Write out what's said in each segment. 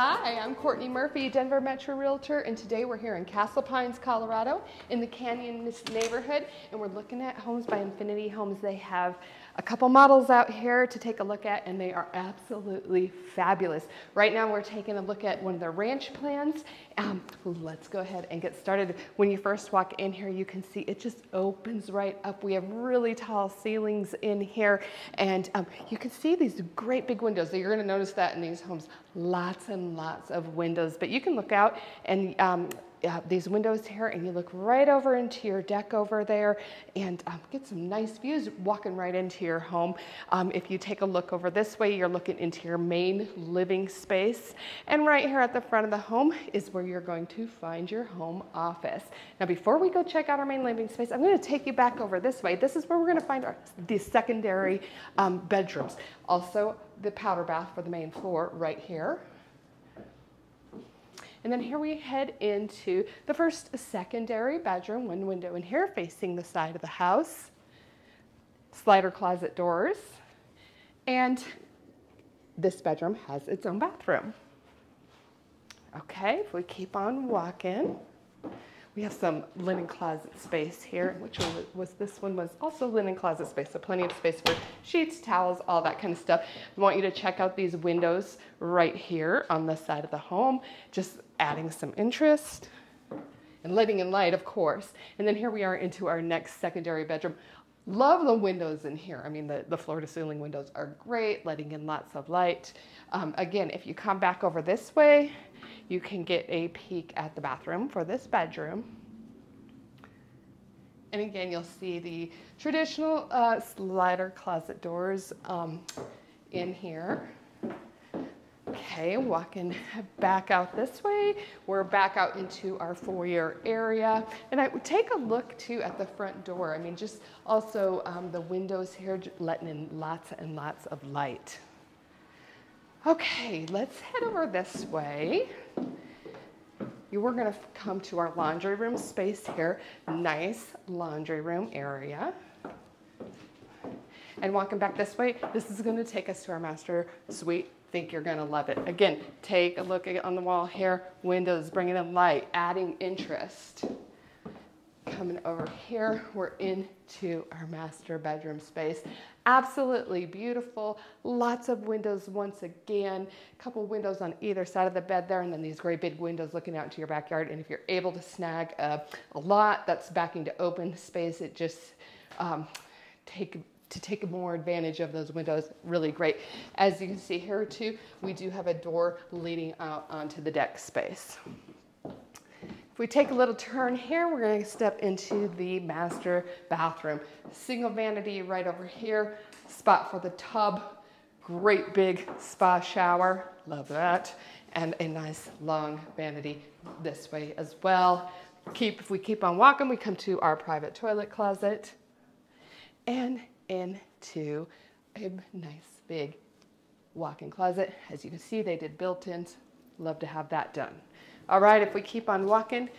Hi, I'm Courtney Murphy, Denver Metro Realtor, and today we're here in Castle Pines, Colorado, in the Canyon neighborhood, and we're looking at homes by Infinity Homes. They have a couple models out here to take a look at, and they are absolutely fabulous. Right now, we're taking a look at one of the ranch plans. Um, let's go ahead and get started. When you first walk in here, you can see it just opens right up. We have really tall ceilings in here, and um, you can see these great big windows. So you're going to notice that in these homes, lots and lots of windows. But you can look out and um, uh, these windows here and you look right over into your deck over there and um, get some nice views walking right into your home. Um, if you take a look over this way, you're looking into your main living space. And right here at the front of the home is where you're going to find your home office. Now, before we go check out our main living space, I'm going to take you back over this way. This is where we're going to find our, the secondary um, bedrooms. Also, the powder bath for the main floor right here. And then here we head into the first secondary bedroom, one window in here facing the side of the house, slider closet doors, and this bedroom has its own bathroom. Okay, if we keep on walking, we have some linen closet space here, which was this one was also linen closet space, so plenty of space for sheets, towels, all that kind of stuff. I want you to check out these windows right here on the side of the home, just adding some interest and letting in light, of course. And then here we are into our next secondary bedroom. Love the windows in here. I mean, the, the floor to ceiling windows are great, letting in lots of light. Um, again, if you come back over this way, you can get a peek at the bathroom for this bedroom. And again, you'll see the traditional uh, slider closet doors um, in here. Okay, walking back out this way. We're back out into our foyer area. And I would take a look too at the front door. I mean, just also um, the windows here letting in lots and lots of light. Okay, let's head over this way. You are gonna come to our laundry room space here. Nice laundry room area. And walking back this way, this is gonna take us to our master suite. Think you're gonna love it. Again, take a look on the wall here. Windows, bringing in light, adding interest. Coming over here, we're into our master bedroom space. Absolutely beautiful. Lots of windows once again. A couple windows on either side of the bed there, and then these great big windows looking out into your backyard. And if you're able to snag a, a lot that's backing to open space, it just um, take to take more advantage of those windows, really great. As you can see here too, we do have a door leading out onto the deck space. If we take a little turn here, we're going to step into the master bathroom. Single vanity right over here, spot for the tub, great big spa shower, love that, and a nice long vanity this way as well. Keep, if we keep on walking, we come to our private toilet closet and into a nice big walk-in closet. As you can see, they did built-ins. Love to have that done. All right, if we keep on walking,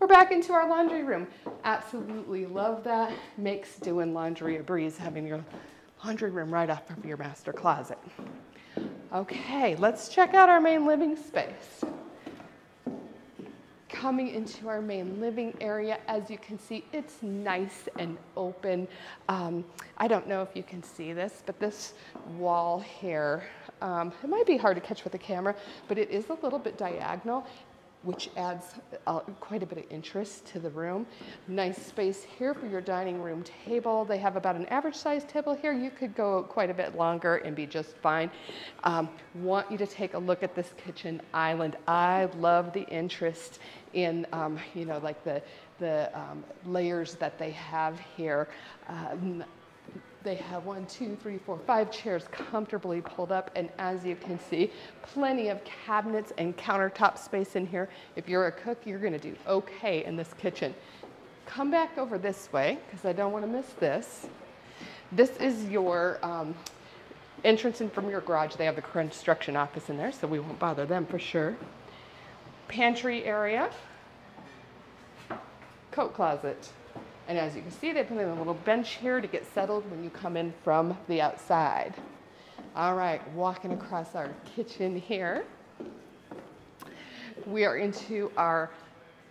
we're back into our laundry room. Absolutely love that. Makes doing laundry a breeze, having your laundry room right off of your master closet. Okay, let's check out our main living space. Coming into our main living area, as you can see, it's nice and open. Um, I don't know if you can see this, but this wall here, um, it might be hard to catch with the camera, but it is a little bit diagonal which adds uh, quite a bit of interest to the room. Nice space here for your dining room table. They have about an average size table here. You could go quite a bit longer and be just fine. Um, want you to take a look at this kitchen island. I love the interest in, um, you know, like the, the um, layers that they have here. They have one, two, three, four, five chairs comfortably pulled up. And as you can see, plenty of cabinets and countertop space in here. If you're a cook, you're gonna do okay in this kitchen. Come back over this way, because I don't wanna miss this. This is your um, entrance in from your garage. They have the construction office in there, so we won't bother them for sure. Pantry area, coat closet. And as you can see, they put in a little bench here to get settled when you come in from the outside. All right, walking across our kitchen here. we are into our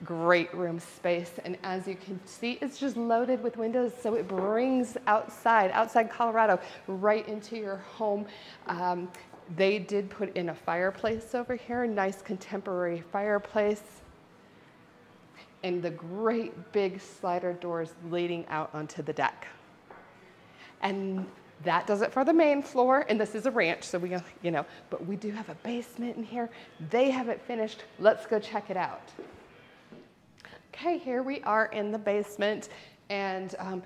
great room space. And as you can see, it's just loaded with windows. So it brings outside, outside Colorado, right into your home. Um, they did put in a fireplace over here, a nice contemporary fireplace. And the great big slider doors leading out onto the deck. And that does it for the main floor, and this is a ranch, so we, you know, but we do have a basement in here. They have it finished. Let's go check it out. Okay, here we are in the basement, and um,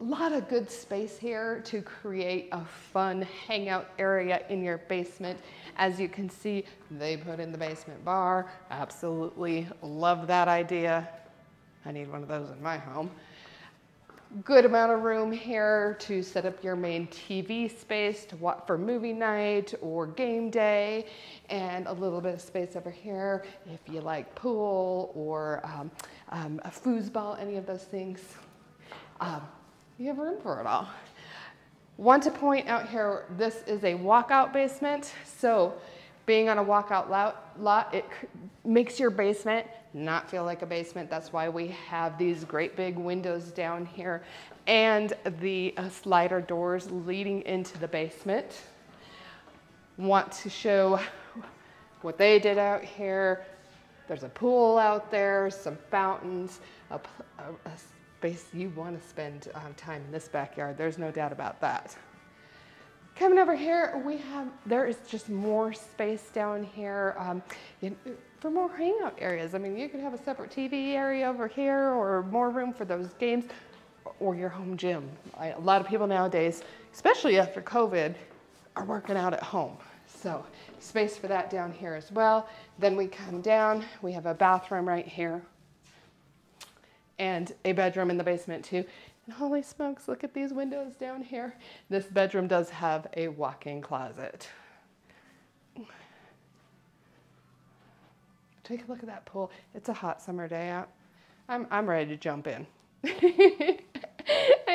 a lot of good space here to create a fun hangout area in your basement. As you can see, they put in the basement bar. Absolutely love that idea. I need one of those in my home good amount of room here to set up your main TV space to watch for movie night or game day, and a little bit of space over here if you like pool or um, um, a foosball, any of those things. Um, you have room for it all. Want to point out here, this is a walkout basement, so being on a walkout lot, it makes your basement not feel like a basement. That's why we have these great big windows down here and the uh, slider doors leading into the basement. Want to show what they did out here. There's a pool out there, some fountains, a, a, a space you want to spend um, time in this backyard. There's no doubt about that. Coming over here, we have, there is just more space down here um, in, for more hangout areas. I mean, you could have a separate TV area over here or more room for those games or your home gym. I, a lot of people nowadays, especially after COVID, are working out at home. So space for that down here as well. Then we come down, we have a bathroom right here and a bedroom in the basement too. And holy smokes, look at these windows down here. This bedroom does have a walk-in closet. Take a look at that pool. It's a hot summer day out. I'm, I'm ready to jump in.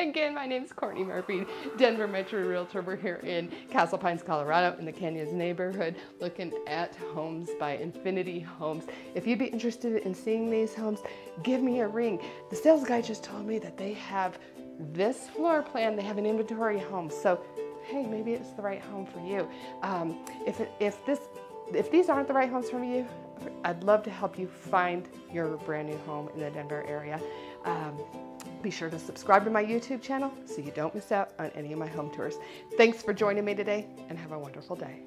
Again, my name is Courtney Murphy, Denver Metro Realtor. We're here in Castle Pines, Colorado, in the Canyons neighborhood, looking at homes by Infinity Homes. If you'd be interested in seeing these homes, give me a ring. The sales guy just told me that they have this floor plan, they have an inventory home. So, hey, maybe it's the right home for you. Um, if, it, if, this, if these aren't the right homes for you, I'd love to help you find your brand new home in the Denver area. Um, be sure to subscribe to my YouTube channel so you don't miss out on any of my home tours. Thanks for joining me today and have a wonderful day.